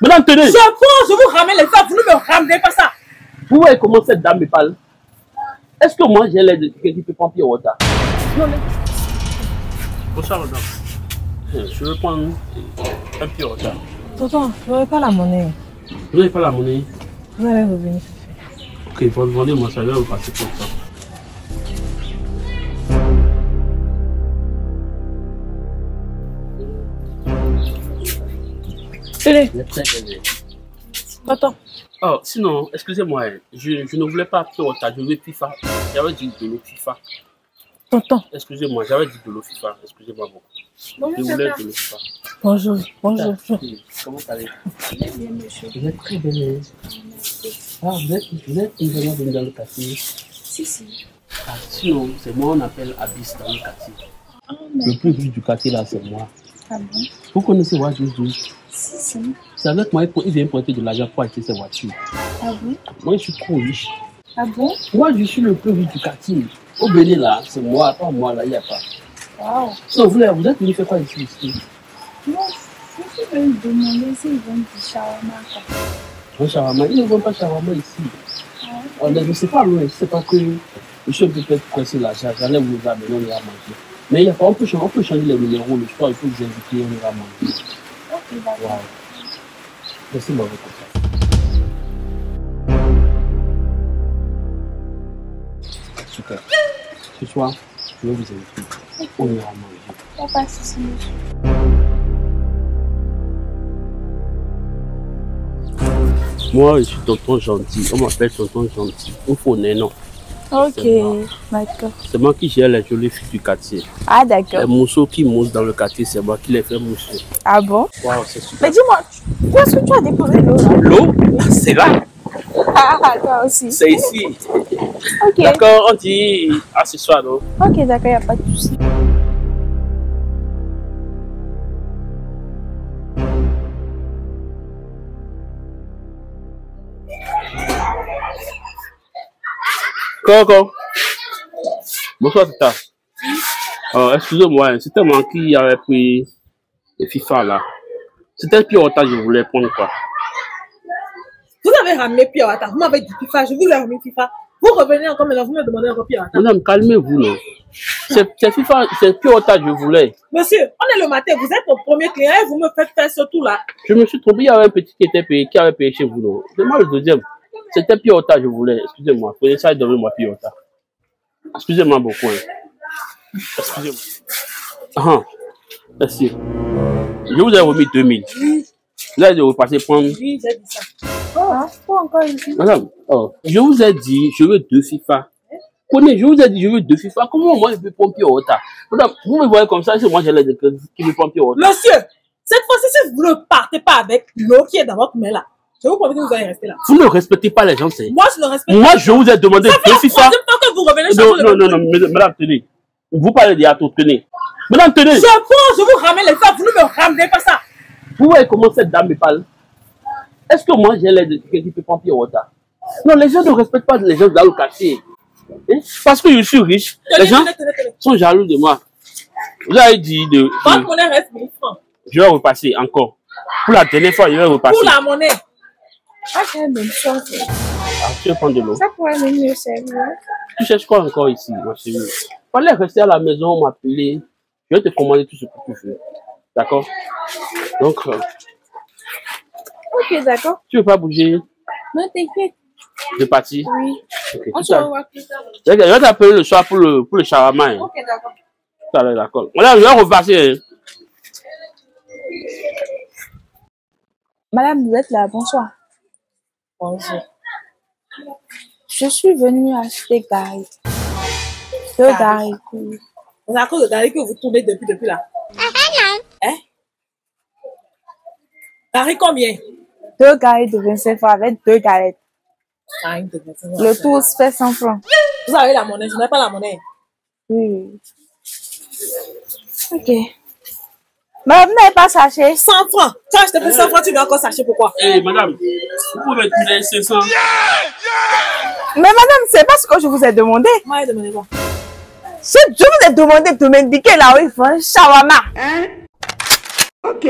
Madame, tenez. Je prends, je vous ramène les femmes, vous ne me ramenez pas ça. Vous voyez comment cette dame me parle Est-ce que moi j'ai l'aide de quelqu'un qui peut prendre Pierre Water Non, mais... Bonsoir, madame. Euh, Je veux prendre un Pierre Water. Tonton, je n'aurai pas la monnaie. Vous n'avez pas la monnaie Vous allez revenir. Ok, vous demandez moi ça, je vais vous passer pour ça. Très bien. attends. Oh, sinon, excusez-moi, je, je ne voulais pas Pierre Water, je voulais FIFA. J'avais dit de l'eau FIFA. Tonton. Excusez-moi, j'avais dit de l'eau FIFA. Excusez-moi beaucoup. Je Bonjour, voulais de l'eau FIFA. Bonjour, bonjour. Oui, Comment allez-vous Vous êtes très belle. Ah, vous êtes, vous êtes vraiment venue dans le quartier. Si, si. Ah, sinon, c'est moi, on appelle Abyss dans le quartier. Ah, mais Le plus riche du quartier, là, c'est moi. Ah bon Vous connaissez Wadjoujou Si, si. C'est avec moi, il vient prêter de l'argent pour acheter ses voitures. Ah bon Moi, je suis trop riche. Ah bon? Moi, je suis le plus riche du quartier. Au Bénin, là, c'est moi, pas moi, là, il n'y a pas. Waouh So, vous, là, vous êtes venu faire quoi ici, Non, je suis venue demander s'ils vendent du shawarma. Un shawarma? Ils ne vendent pas shawarma ici. Ah, On est, je ne sais pas, loin. C'est pas que je suis peut-être pressé l'argent. J'allais vous amener, on ira manger. Mais il y a pas, on peut, on peut changer les numéros. Le soir, il faut vous inviter, on ira manger. ok, d'accord. Waouh. Merci, ma beaucoup. Super. Ce soir, je vais vous inviter. On ira manger. Pas de souci, monsieur. Moi, je suis tonton gentil. On m'appelle tonton gentil. Il faut non. Ok, d'accord. C'est moi qui gère les jolies filles du quartier. Ah, Les d'accord. mousseaux qui moussent dans le quartier, c'est moi qui les fais mousser. Ah bon? Waouh, c'est super. Mais dis-moi, où est-ce que tu as déposé l'eau L'eau, c'est là. Ah, toi aussi. C'est ici. Ok, D'accord, on dit à ce soir, non? Ok, d'accord, il n'y a pas de souci. Coco. Bonsoir, Tata. Oh, excusez-moi, hein, c'était moi qui avait pris les FIFA là. C'était autant que je voulais prendre quoi. Vous avez ramené Water, vous m'avez dit FIFA, je vous ai remis FIFA. Vous revenez encore maintenant, vous me demandez encore Water. Madame, calmez-vous, non. C'est c'est FIFA, c'est autant que je voulais. Monsieur, on est le matin, vous êtes mon premier client et vous me faites faire ce tout là. Je me suis trompé, il y avait un petit qui était payé, qui avait payé chez vous, non. C'est moi le deuxième. C'était que je voulais. Excusez-moi. Prenez ça et donnez-moi plus autant. Excusez-moi beaucoup. hein. Excusez-moi. Ah, merci. Je vous ai remis 2000. Là, je vais passer prendre. Oui, j'ai dit ça. Oh, pas encore ici. Madame, oh, je vous ai dit, je veux deux FIFA. Prenez, je vous ai dit, je veux deux FIFA. Comment moi, je peux prendre plus autant Madame, vous me voyez comme ça, c'est moi, j'ai l'air de qui me prend autant. Monsieur, cette fois-ci, si vous ne partez pas avec l'eau qui est dans votre main là, je vous promets que vous allez rester là. Vous ne respectez pas les gens, c'est. Moi, je le respecte. Moi, je vous ai demandé Ça fait la que vous revenez Non, non, non, non, madame, tenez. Vous parlez d'Yato, tenez. Madame, tenez. Je prends, je vous ramène les femmes, vous ne me ramenez pas ça. Vous voyez comment cette dame me parle Est-ce que moi, j'ai l'aide de quelqu'un qui peut prendre Pierre Water Non, les gens ne respectent pas les gens dans le quartier. Hein? Parce que je suis riche, les gens tenez, tenez, tenez. sont jaloux de moi. Vous avez dit de... de- Votre monnaie reste 1000 francs. Je vais repasser encore. Pour la dernière fois, je vais repasser. Pour la monnaie. Ah, une bonne chose. Ah, tu veux prendre de l'eau? Ça pourrait même mieux servir. Tu cherches quoi encore ici, ma chérie Fallait rester à la maison, m'appeler. Je vais te commander tout ce que tu veux. D'accord? Donc, euh, Ok, d'accord. tu veux pas bouger? Non, t'inquiète. de partir Oui. Ok, On se revoit plus tard. Je vais je vais t'appeler le soir pour le, pour le shawarma. Hein. Ok, d'accord. Tout à l'heure, d'accord. Voilà, je vais repasser. Hein. Madame, vous êtes là, bonsoir. Bonjour. Je suis venue acheter Gary. Deux Gary. C'est à cause de Gary que vous tournez depuis, depuis là. Hein? Gary, combien? Deux Gary de 25 francs avec deux galettes. Ah, une de vingt-cinq Le tout se fait 100 francs. Vous avez la monnaie, je n'ai pas la monnaie. Oui. Ok. Madame, vous n'avez pas sachet 100 francs. Quand je te fais 100 francs, tu dois encore sacher pourquoi. Eh, madame, vous pouvez me donner 500. Mais madame, c'est pas ce que je vous ai demandé. Moi, demandez quoi? Je, je vous ai demandé de m'indiquer là où il faut un shawarma. Ok.